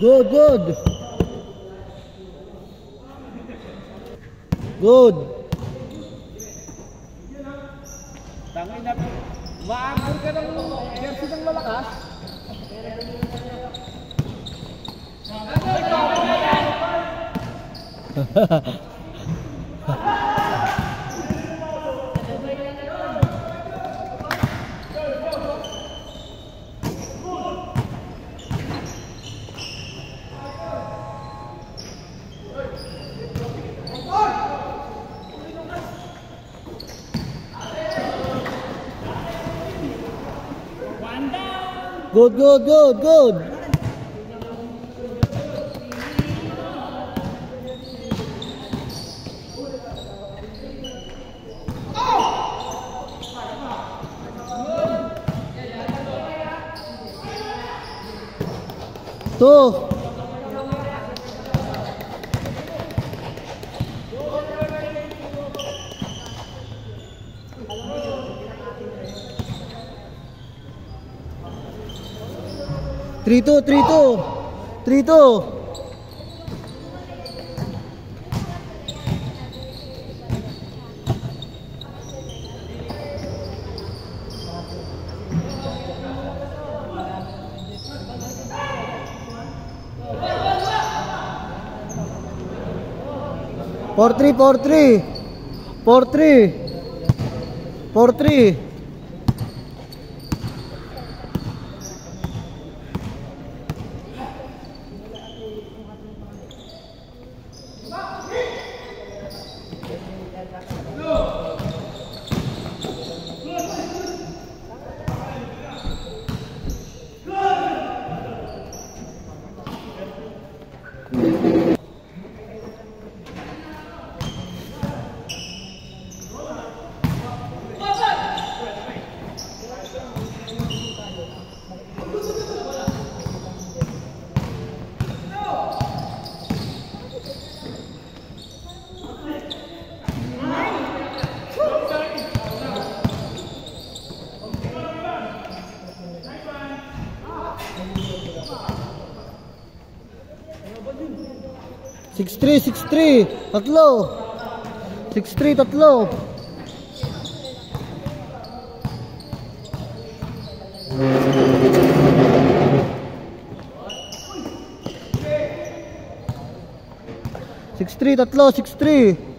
Good, good. Good. Tangay na. Maangkor ka ng jersey ng lalakas. Good, good, good, good. Two. Three two, three two, three two. Four. Six three, six three, tatlo. Six three, tatlo. Six three, tatlo, six three.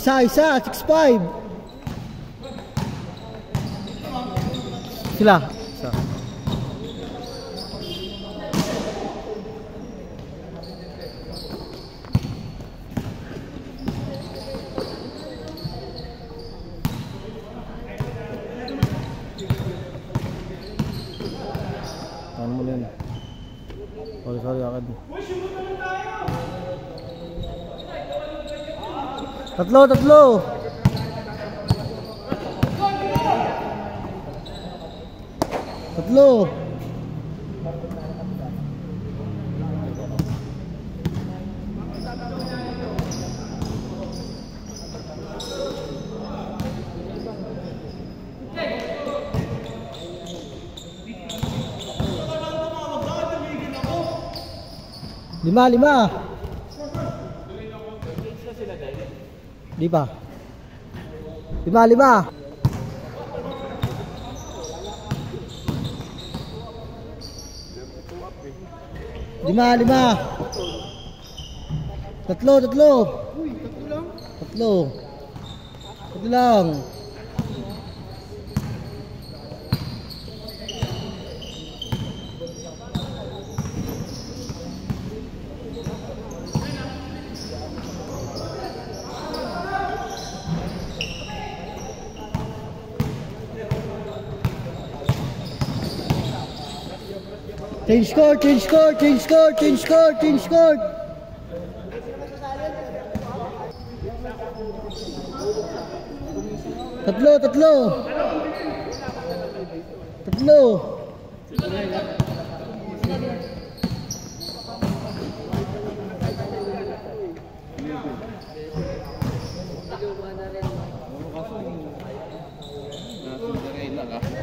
Isa, isa, six five. Sila. Tatlo, tatlo. Tatlo. Lima, lima. Di ba? Lima, lima. Lima, lima. Tatlo, tatlo. Tatlo. Tatlo lang. Change court, change court, change court, change court, change court. Tatlo, tatlo. Tatlo. Cinderella ka.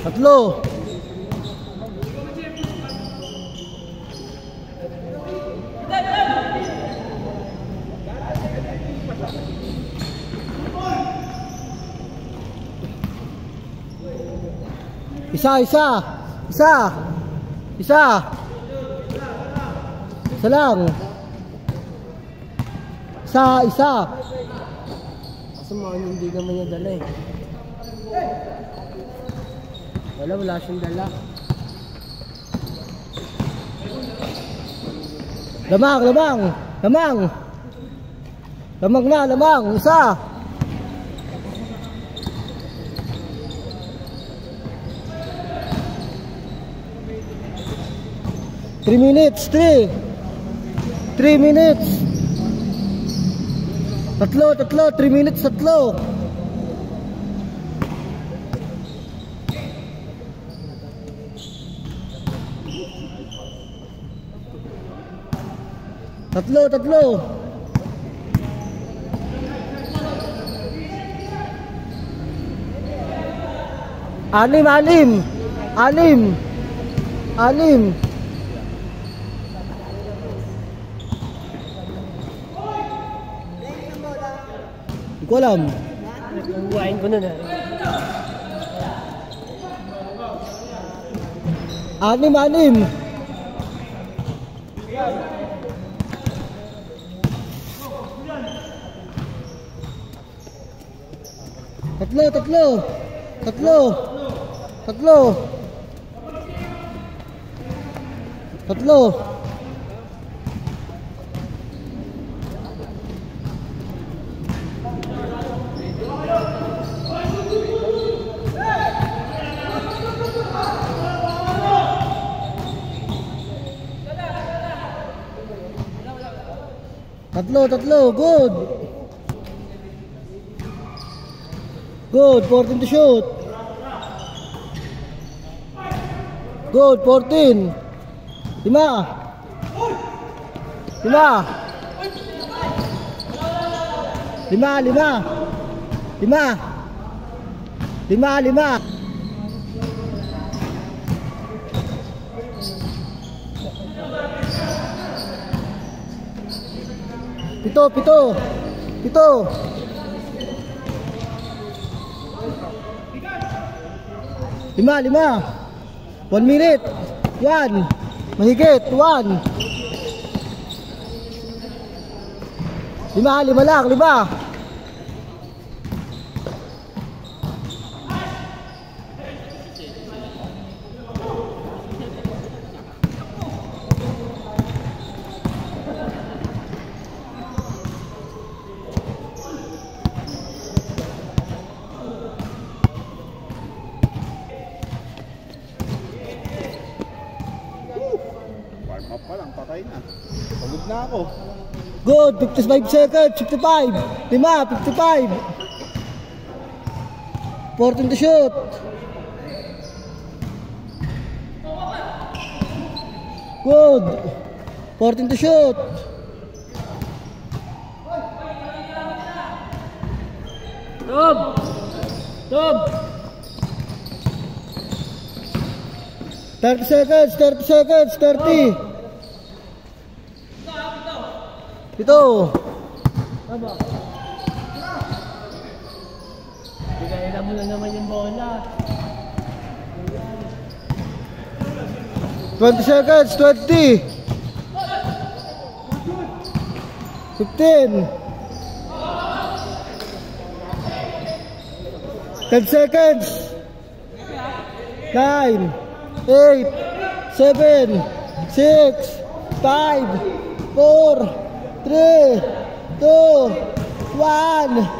Tatlo. Isa, isa. Isa. Isa. Isa lang. Isa, isa. Kasi mga hindi naman niya dala eh. Wala, wala siyang dala. Lamang, lamang. Lamang. Lamang na, lamang. Isa. Three minutes, three. Three minutes. Tatlo, tatlo, three minutes, tatlo. Tatlo, tatlo. Anim, anim. Anim. Anim. Hindi ko alam. Buhayin ko nun ah. Anim, anim. Tatlo, tatlo. Tatlo. Tatlo. Tatlo. Tatlo, tatlo. Good. Good. 14 to shoot. Good. 14. Lima. Lima. Lima, lima. Lima. Lima, lima. Pito, pito. Pito. Lima, lima. One minute. Yan. Mahigit. One. Lima, lima lang. Lima. Patay na. Pagod na ako. Good. 55 seconds. 55. Lima. 55. 14 to shoot. Good. 14 to shoot. Tom! Tom! 30 seconds, 30 seconds, 30. Pito. Tama. Pinahira mo na naman yung bola. 20 seconds, 20. 15. 10 seconds. nine, eight, seven, six, five, four, three, two, one.